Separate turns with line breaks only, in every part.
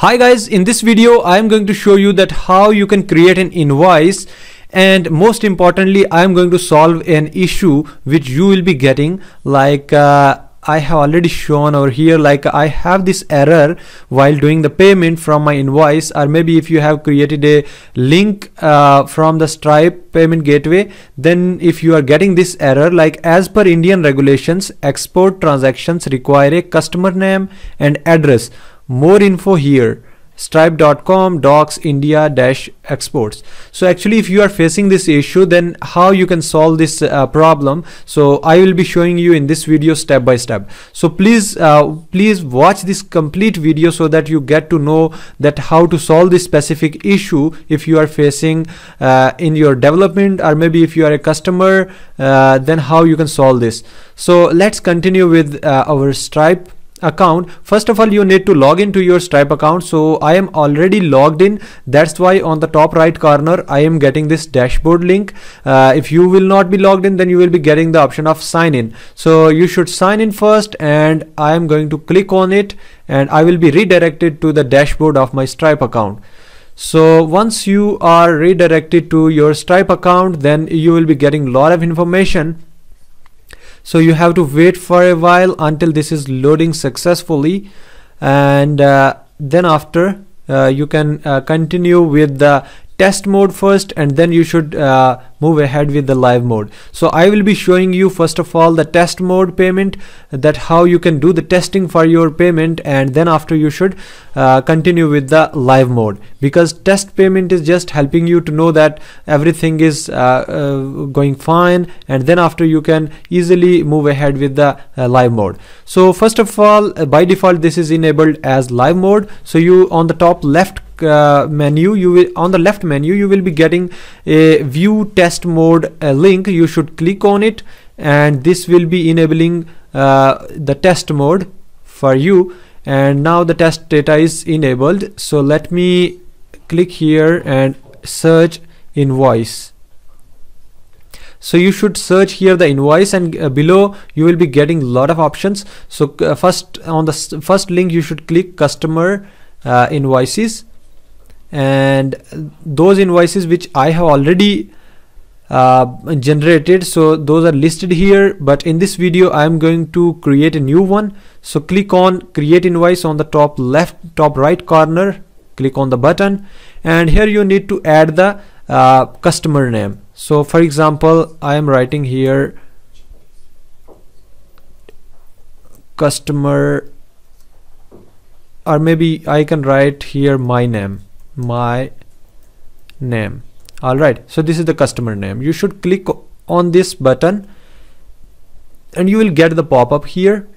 Hi guys, in this video I am going to show you that how you can create an invoice and most importantly I am going to solve an issue which you will be getting. Like uh, I have already shown over here like I have this error while doing the payment from my invoice or maybe if you have created a link uh, from the Stripe payment gateway then if you are getting this error like as per Indian regulations export transactions require a customer name and address more info here. Stripe.com docs india dash exports. So actually if you are facing this issue then how you can solve this uh, problem? So i will be showing you in this video step by step. So please uh, please watch this complete video so that you get to know that how to solve this specific issue if you are facing uh, in your development or maybe if you are a customer uh, then how you can solve this. So let's continue with uh, our stripe account first of all you need to log into your stripe account. So i am already logged in. That's why on the top right corner i am getting this dashboard link. Uh, if you will not be logged in then you will be getting the option of sign in. So you should sign in first and i am going to click on it and i will be redirected to the dashboard of my stripe account. So once you are redirected to your stripe account then you will be getting a lot of information so you have to wait for a while until this is loading successfully. And uh, then after uh, you can uh, continue with the test mode first and then you should uh, move ahead with the live mode. So I will be showing you first of all the test mode payment that how you can do the testing for your payment and then after you should uh, continue with the live mode. Because test payment is just helping you to know that everything is uh, uh going fine and then after you can easily move ahead with the uh, live mode. So first of all uh, by default this is enabled as live mode. So you on the top left uh, menu you will on the left menu you will be getting a view test mode link. You should click on it and this will be enabling uh, the test mode for you. And now the test data is enabled. So let me click here and search invoice. So you should search here the invoice and uh, below you will be getting lot of options. So uh, first on the first link you should click customer uh, invoices and those invoices which I have already uh, generated so those are listed here. But in this video I am going to create a new one. So click on create invoice on the top left top right corner. Click on the button. And here you need to add the uh, customer name. So for example I am writing here customer or maybe I can write here my name my name. All right so this is the customer name. You should click on this button and you will get the pop-up here.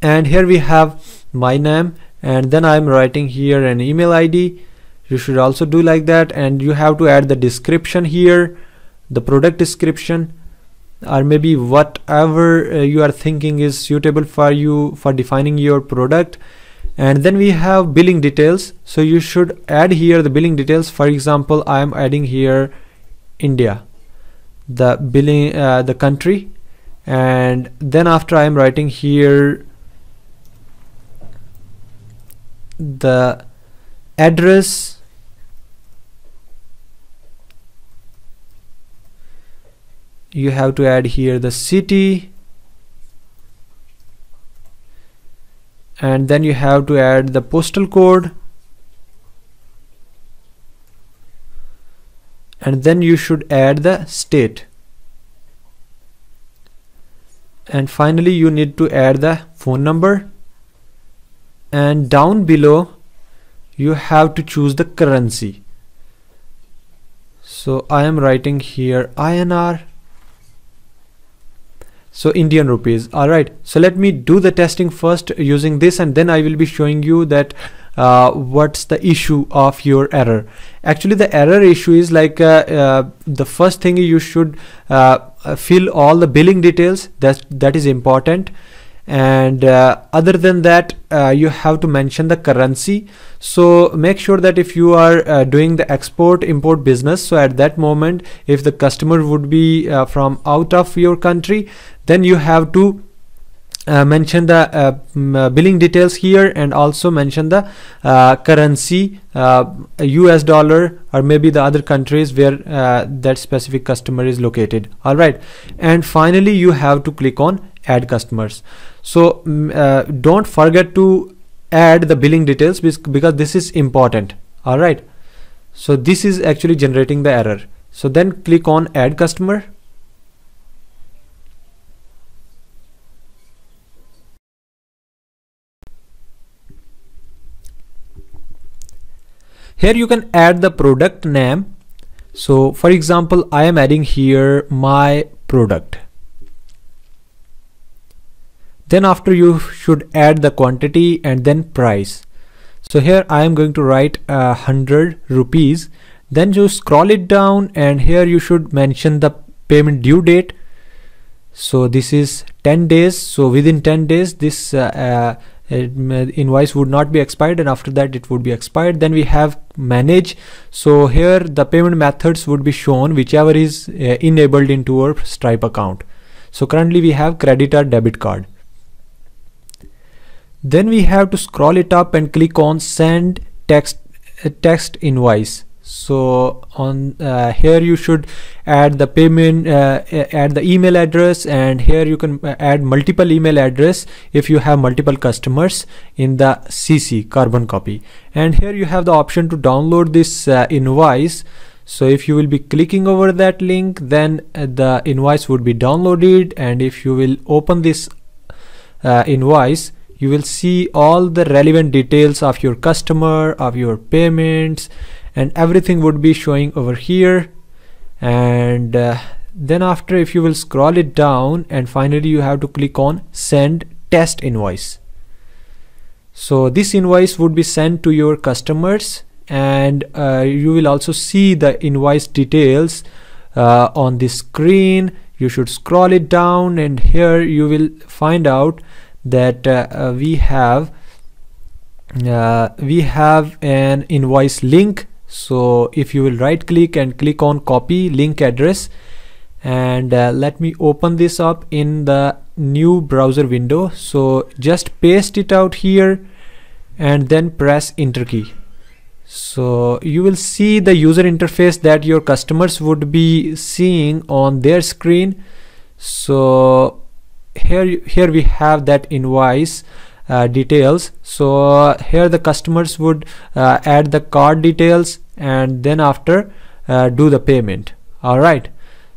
And here we have my name and then I'm writing here an email ID you should also do like that and you have to add the description here the product description or maybe whatever uh, you are thinking is suitable for you for defining your product and then we have billing details. So you should add here the billing details. For example I am adding here India the billing uh, the country. And then after I am writing here the address you have to add here the city and then you have to add the postal code. And then you should add the state. And finally you need to add the phone number. And down below you have to choose the currency. So I am writing here INR so Indian rupees. All right so let me do the testing first using this and then I will be showing you that uh, what's the issue of your error. Actually the error issue is like uh, uh, the first thing you should uh, fill all the billing details. That that is important and uh, other than that uh, you have to mention the currency. So make sure that if you are uh, doing the export import business so at that moment if the customer would be uh, from out of your country then you have to uh, mention the uh, billing details here and also mention the currency. US dollar or maybe the other countries where that specific customer is located. All right and finally you have to click on add customers. So mm, don't forget to add the billing details because this is important. All right? So this is actually generating the error. So then click on add customer. Here you can add the product name. So for example I am adding here my product then after you should add the quantity and then price. So here I am going to write uh, 100 rupees. Then you scroll it down and here you should mention the payment due date. So this is 10 days. So within 10 days this uh, uh, invoice would not be expired and after that it would be expired. Then we have manage. So here the payment methods would be shown whichever is uh, enabled into our stripe account. So currently we have credit or debit card then we have to scroll it up and click on send text uh, text invoice. So on uh, here you should add the payment uh, add the email address and here you can uh, add multiple email address if you have multiple customers in the cc carbon copy. And here you have the option to download this uh, invoice. So if you will be clicking over that link then uh, the invoice would be downloaded and if you will open this invoice you will see all the relevant details of your customer of your payments and everything would be showing over here. And uh, then after if you will scroll it down and finally you have to click on send test invoice. So this invoice would be sent to your customers and uh, you will also see the invoice details uh, on the screen. You should scroll it down and here you will find out that uh, uh, we have uh, we have an invoice link. So if you will right click and click on copy link address and uh, let me open this up in the new browser window. So just paste it out here and then press enter key. So you will see the user interface that your customers would be seeing on their screen. So here here we have that invoice uh, details. So here the customers would uh, add the card details and then after uh, do the payment. All right.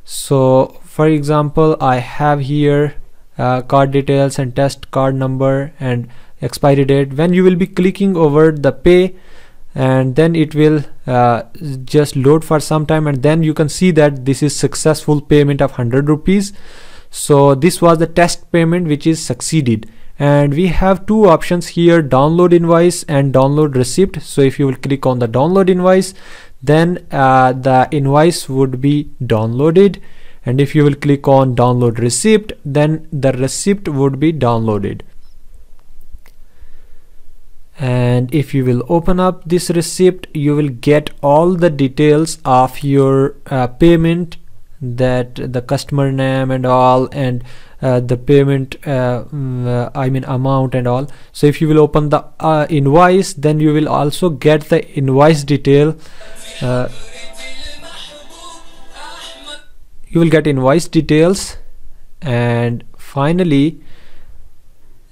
So for example I have here uh, card details and test card number and expiry date. When you will be clicking over the pay and then it will uh, just load for some time and then you can see that this is successful payment of 100 rupees so this was the test payment which is succeeded. And we have two options here download invoice and download receipt. So if you will click on the download invoice then uh, the invoice would be downloaded. And if you will click on download receipt then the receipt would be downloaded. And if you will open up this receipt you will get all the details of your uh, payment that the customer name and all and uh, the payment uh, mm, uh, I mean amount and all. So if you will open the uh, invoice then you will also get the invoice detail uh, you will get invoice details. And finally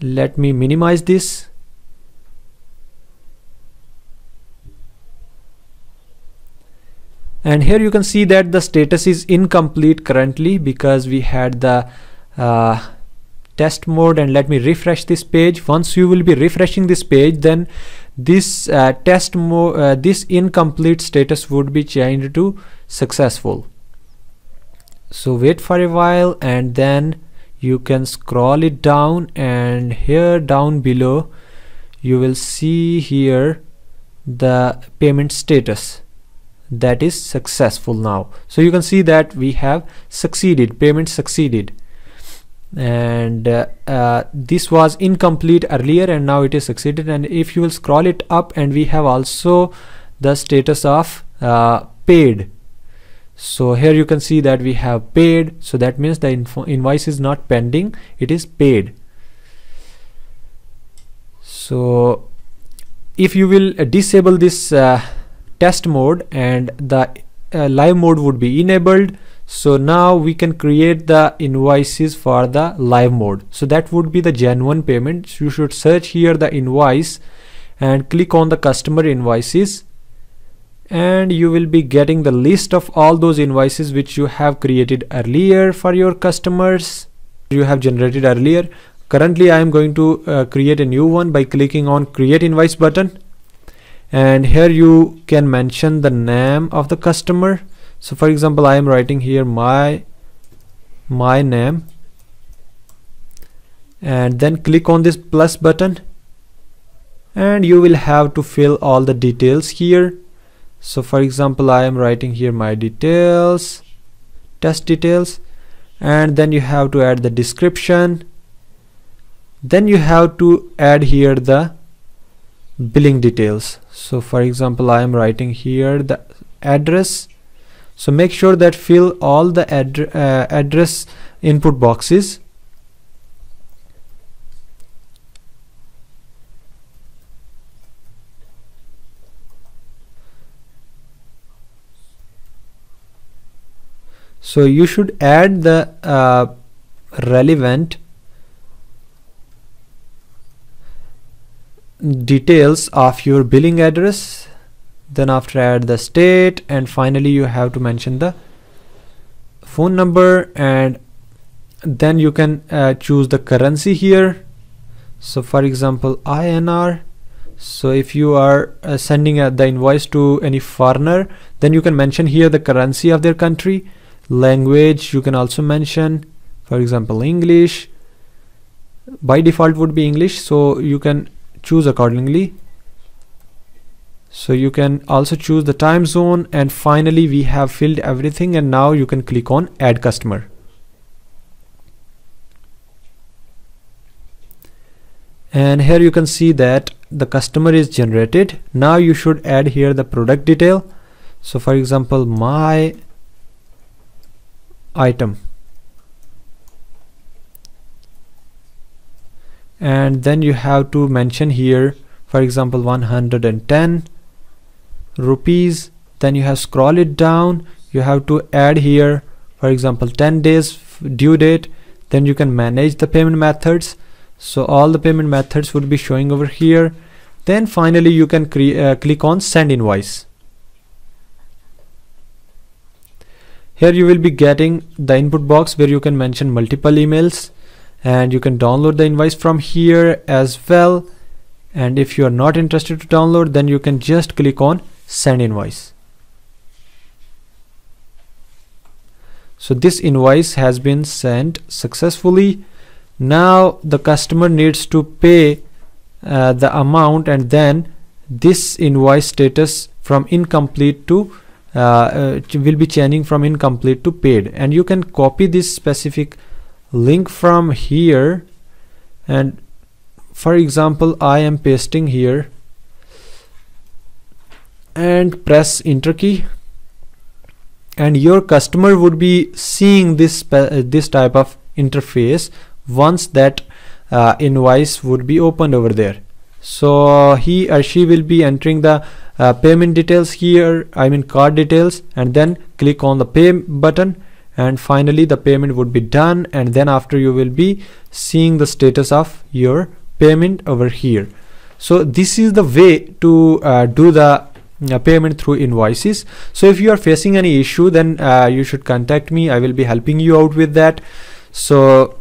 let me minimize this and here you can see that the status is incomplete currently because we had the uh, test mode. And let me refresh this page. Once you will be refreshing this page then this uh, test mode uh, this incomplete status would be changed to successful. So wait for a while and then you can scroll it down. And here down below you will see here the payment status that is successful now. So you can see that we have succeeded payment succeeded. And uh, uh, this was incomplete earlier and now it is succeeded. And if you will scroll it up and we have also the status of uh, paid. So here you can see that we have paid. So that means the invoice is not pending. It is paid. So if you will disable this uh, test mode and the uh, live mode would be enabled. So now we can create the invoices for the live mode. So that would be the genuine payment. You should search here the invoice and click on the customer invoices. And you will be getting the list of all those invoices which you have created earlier for your customers you have generated earlier. Currently I am going to uh, create a new one by clicking on create invoice button and here you can mention the name of the customer. So for example I am writing here my my name. And then click on this plus button. And you will have to fill all the details here. So for example I am writing here my details test details. And then you have to add the description. Then you have to add here the billing details. So for example I am writing here the address. So make sure that fill all the uh, address input boxes. So you should add the uh, relevant details of your billing address then after add the state and finally you have to mention the phone number and then you can uh, choose the currency here. So for example INR so if you are uh, sending uh, the invoice to any foreigner then you can mention here the currency of their country. Language you can also mention for example English. By default would be English so you can choose accordingly. So you can also choose the time zone and finally we have filled everything and now you can click on add customer. And here you can see that the customer is generated. Now you should add here the product detail. So for example my item and then you have to mention here for example 110 rupees. Then you have scroll it down. You have to add here for example 10 days due date. Then you can manage the payment methods. So all the payment methods would be showing over here. Then finally you can uh, click on send invoice. Here you will be getting the input box where you can mention multiple emails and you can download the invoice from here as well. And if you are not interested to download then you can just click on send invoice. So this invoice has been sent successfully. Now the customer needs to pay uh, the amount and then this invoice status from incomplete to uh, uh, will be changing from incomplete to paid. And you can copy this specific link from here. And for example I am pasting here. And press enter key. And your customer would be seeing this uh, this type of interface once that uh, invoice would be opened over there. So he or she will be entering the uh, payment details here I mean card details and then click on the pay button and finally the payment would be done and then after you will be seeing the status of your payment over here. So this is the way to uh, do the uh, payment through invoices. So if you are facing any issue then uh, you should contact me. I will be helping you out with that. So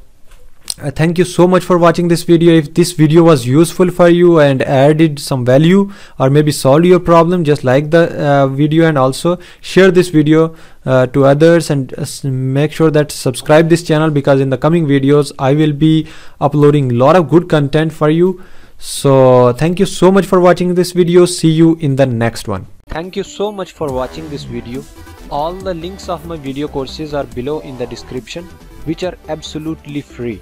uh, thank you so much for watching this video. If this video was useful for you and added some value or maybe solved your problem just like the uh, video and also share this video uh, to others and uh, make sure that subscribe this channel because in the coming videos i will be uploading a lot of good content for you. So thank you so much for watching this video. See you in the next one. Thank you so much for watching this video. All the links of my video courses are below in the description which are absolutely free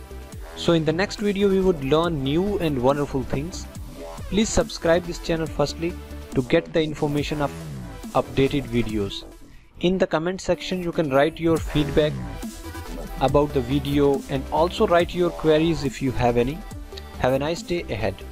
so in the next video we would learn new and wonderful things. Please subscribe this channel firstly to get the information of updated videos. In the comment section you can write your feedback about the video and also write your queries if you have any. Have a nice day ahead.